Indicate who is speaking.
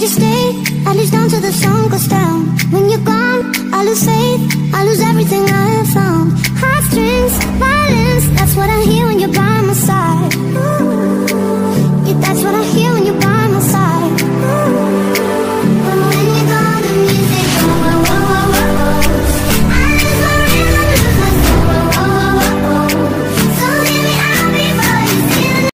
Speaker 1: Can you stay? I At least until the sun goes down When you're gone, I lose faith